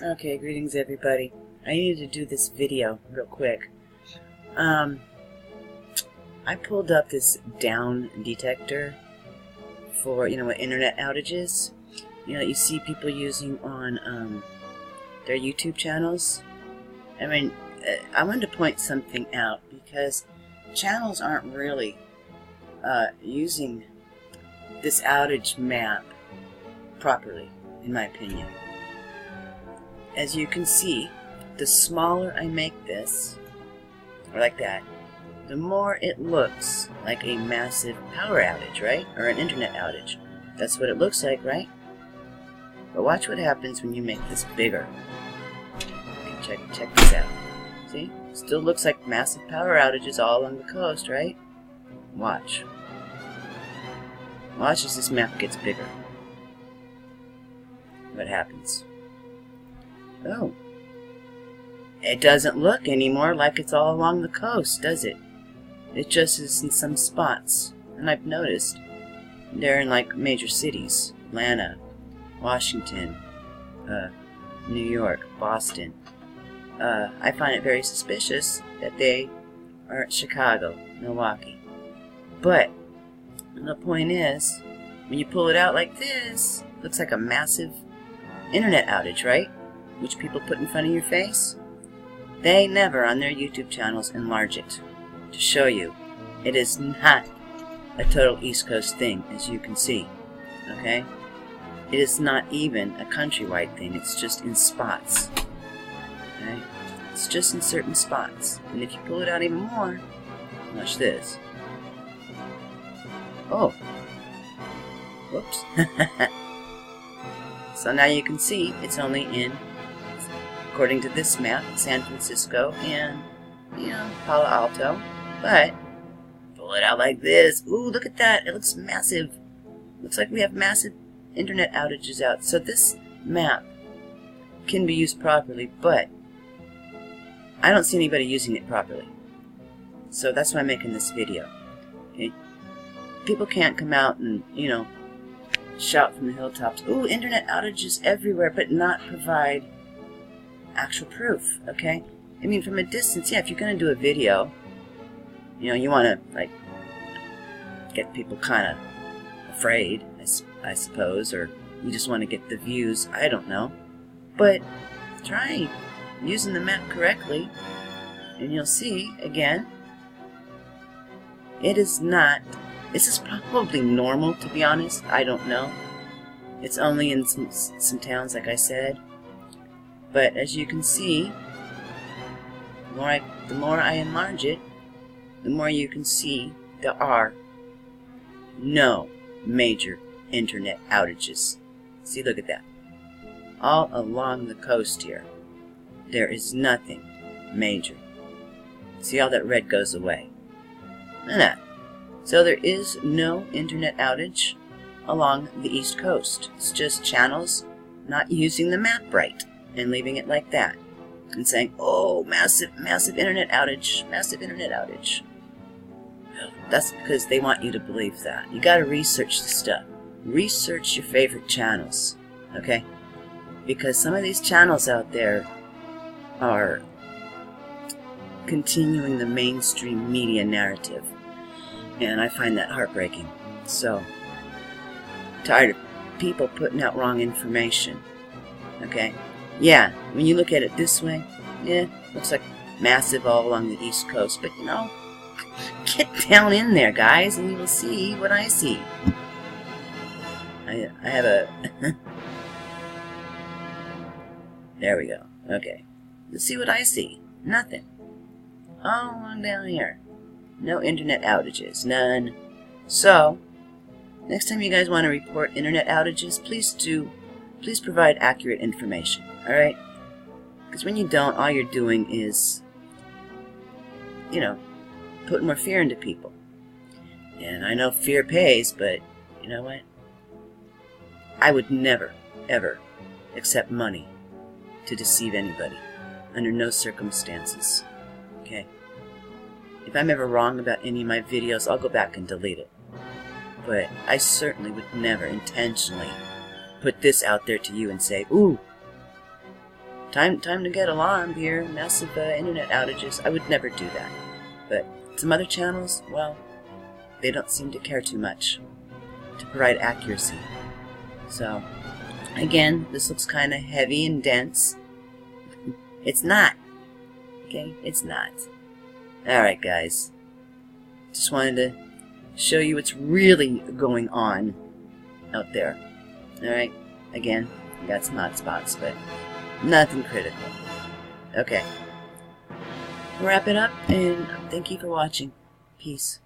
Okay, greetings everybody. I needed to do this video real quick. Um, I pulled up this down detector for, you know, what internet outages, you know, you see people using on um, their YouTube channels. I mean, uh, I wanted to point something out because channels aren't really uh, using this outage map properly, in my opinion as you can see, the smaller I make this, or like that, the more it looks like a massive power outage, right? Or an internet outage. That's what it looks like, right? But watch what happens when you make this bigger. Check, check this out. See? Still looks like massive power outages all along the coast, right? Watch. Watch as this map gets bigger. What happens? Oh. It doesn't look anymore like it's all along the coast, does it? It just is in some spots. And I've noticed. They're in like major cities. Atlanta, Washington, uh, New York, Boston. Uh, I find it very suspicious that they are at Chicago, Milwaukee. But the point is, when you pull it out like this, looks like a massive internet outage, right? Which people put in front of your face, they never on their YouTube channels enlarge it to show you it is not a total East Coast thing, as you can see. Okay? It is not even a countrywide thing, it's just in spots. Okay? It's just in certain spots. And if you pull it out even more, watch this. Oh. Whoops. so now you can see it's only in according to this map, San Francisco and, you know, Palo Alto. But, pull it out like this. Ooh, look at that. It looks massive. Looks like we have massive internet outages out. So this map can be used properly, but I don't see anybody using it properly. So that's why I'm making this video. Okay? People can't come out and, you know, shout from the hilltops, ooh, internet outages everywhere, but not provide actual proof, okay? I mean, from a distance, yeah, if you're going to do a video, you know, you want to, like, get people kind of afraid, I, suppose, or you just want to get the views, I don't know. But try using the map correctly, and you'll see, again, it is not, this is probably normal, to be honest, I don't know. It's only in some, some towns, like I said, but as you can see, the more I, the more I enlarge it, the more you can see there are no major internet outages. See, look at that. All along the coast here, there is nothing major. See how that red goes away? That. So there is no internet outage along the east coast. It's just channels not using the map right and leaving it like that and saying, oh, massive, massive internet outage, massive internet outage. That's because they want you to believe that. You gotta research the stuff. Research your favorite channels, okay? Because some of these channels out there are continuing the mainstream media narrative. And I find that heartbreaking. So, tired of people putting out wrong information. Okay? Yeah, when you look at it this way, yeah, looks like massive all along the east coast. But you know, get down in there, guys, and you will see what I see. I, I have a... there we go. Okay. Let's see what I see. Nothing. All along down here. No internet outages. None. So, next time you guys want to report internet outages, please do, please provide accurate information. Alright? Because when you don't, all you're doing is, you know, putting more fear into people. And I know fear pays, but you know what? I would never, ever accept money to deceive anybody. Under no circumstances. Okay? If I'm ever wrong about any of my videos, I'll go back and delete it. But I certainly would never intentionally put this out there to you and say, ooh, time time to get alarmed here. Massive uh, internet outages. I would never do that. But some other channels, well, they don't seem to care too much to provide accuracy. So, again, this looks kind of heavy and dense. it's not. Okay, it's not. Alright, guys. Just wanted to show you what's really going on out there. Alright, again, got some hot spots, but nothing critical. Okay. Wrap it up, and thank you for watching. Peace.